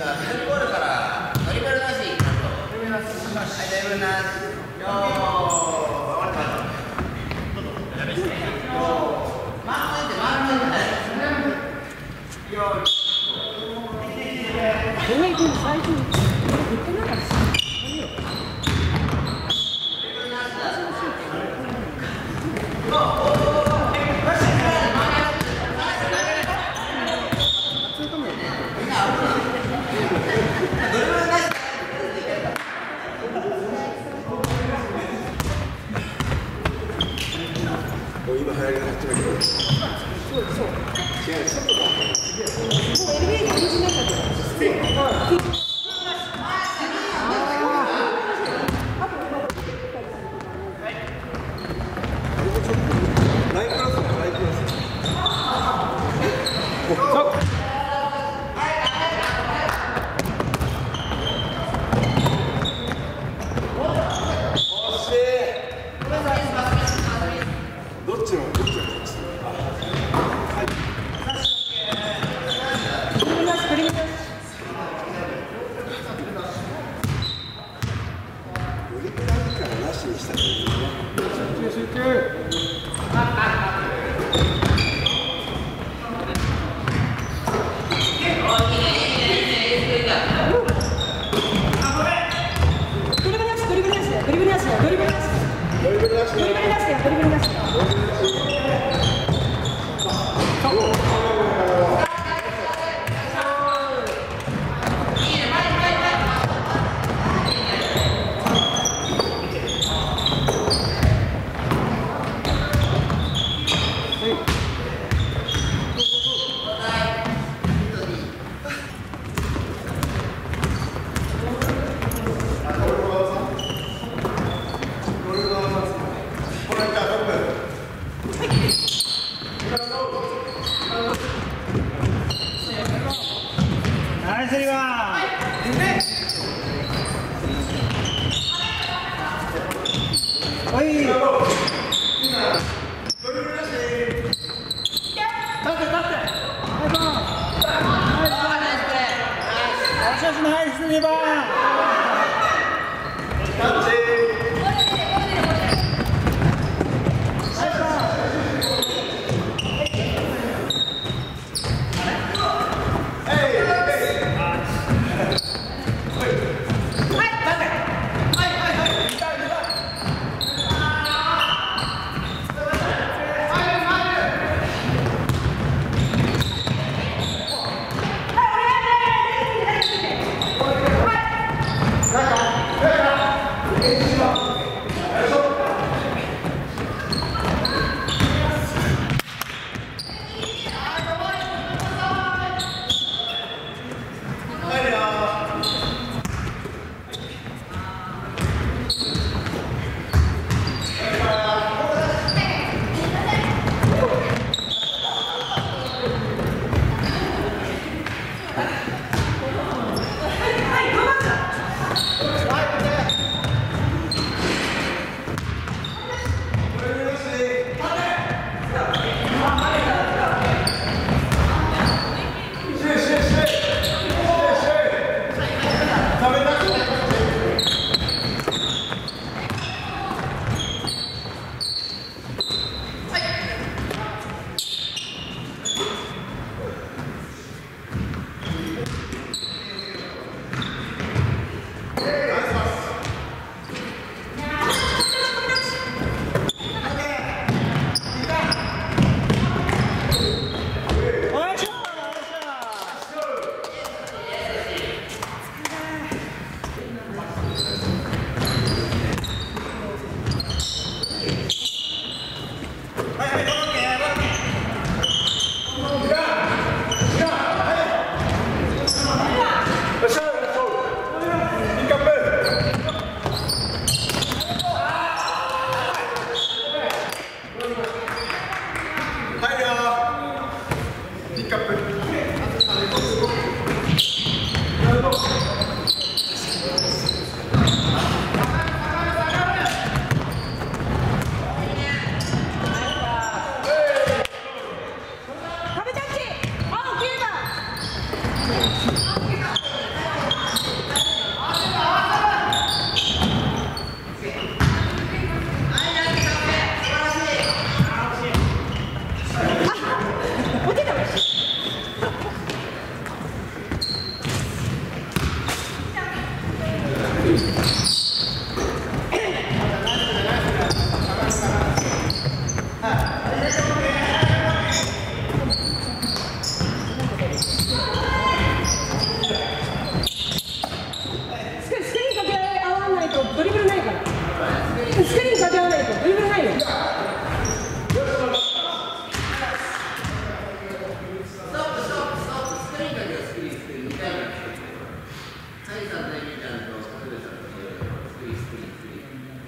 じーな。可以。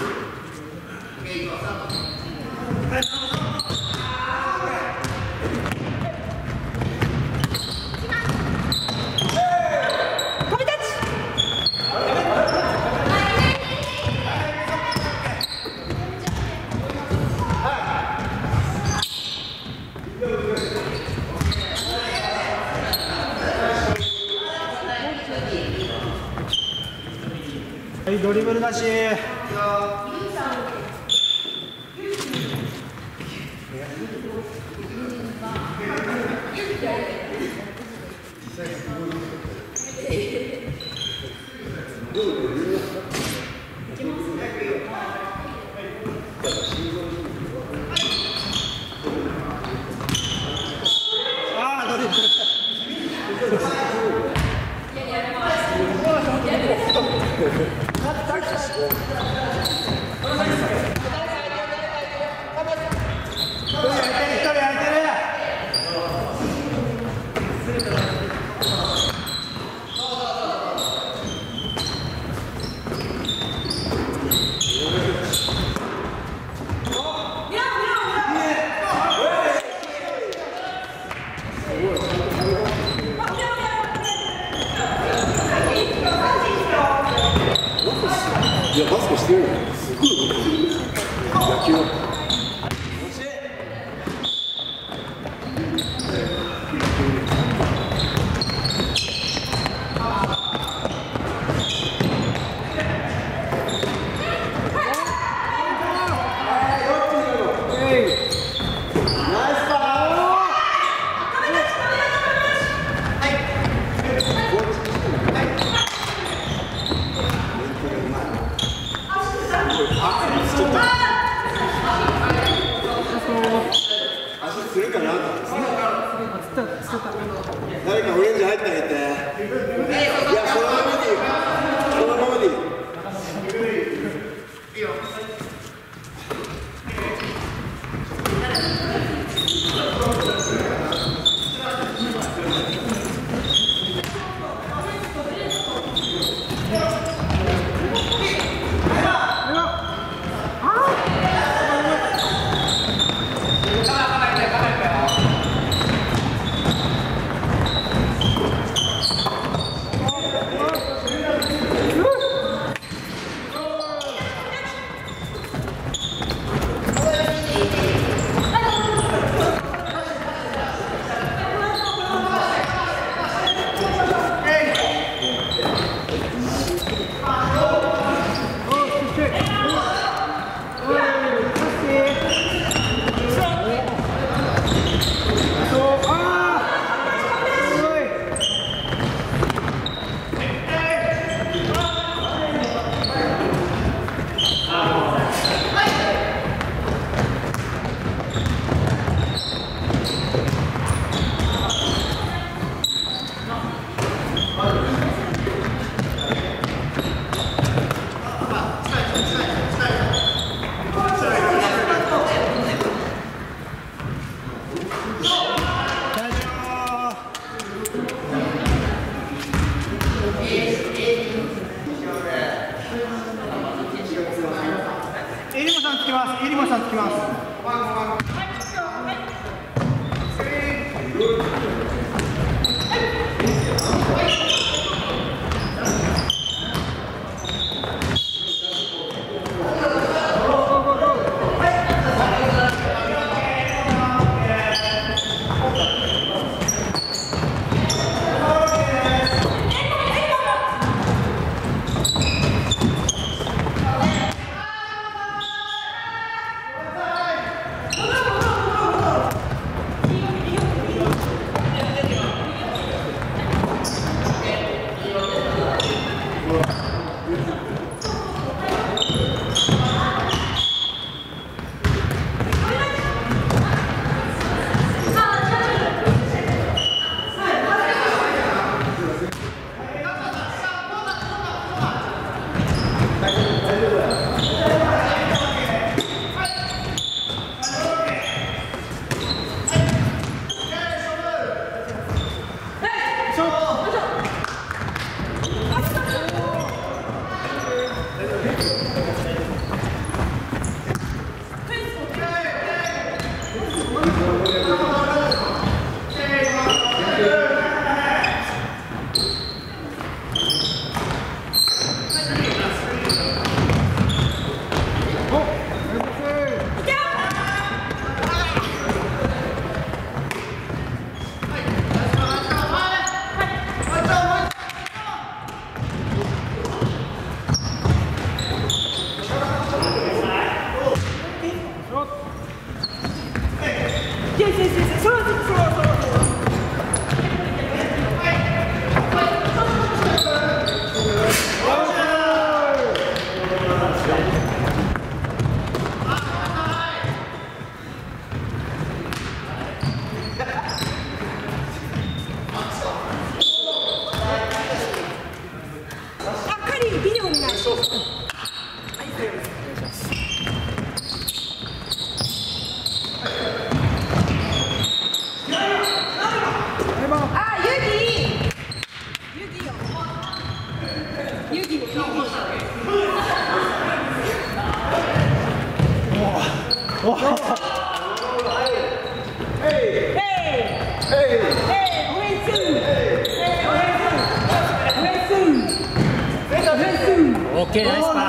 you. はい、ドリブルなし。Thank you. Sul Okay, nice pass.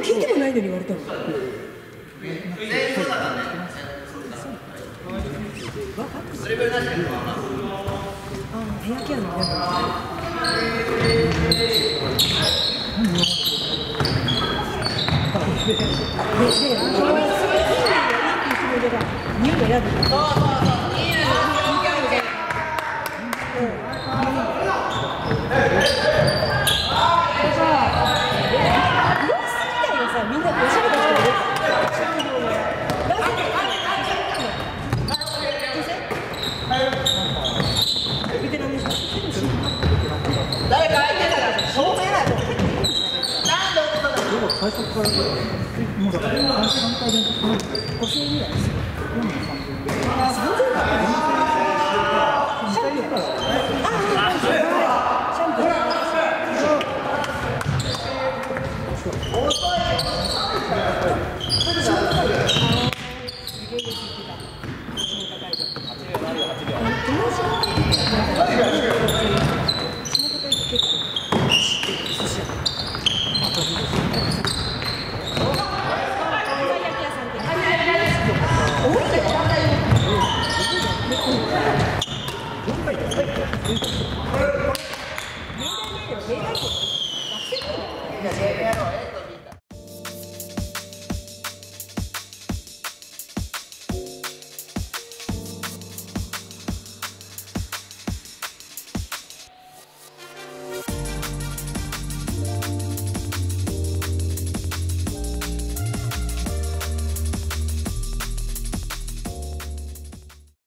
聞いてもないのに言われたの。ヘ、あ、そ、う、Yeah, yeah, yeah.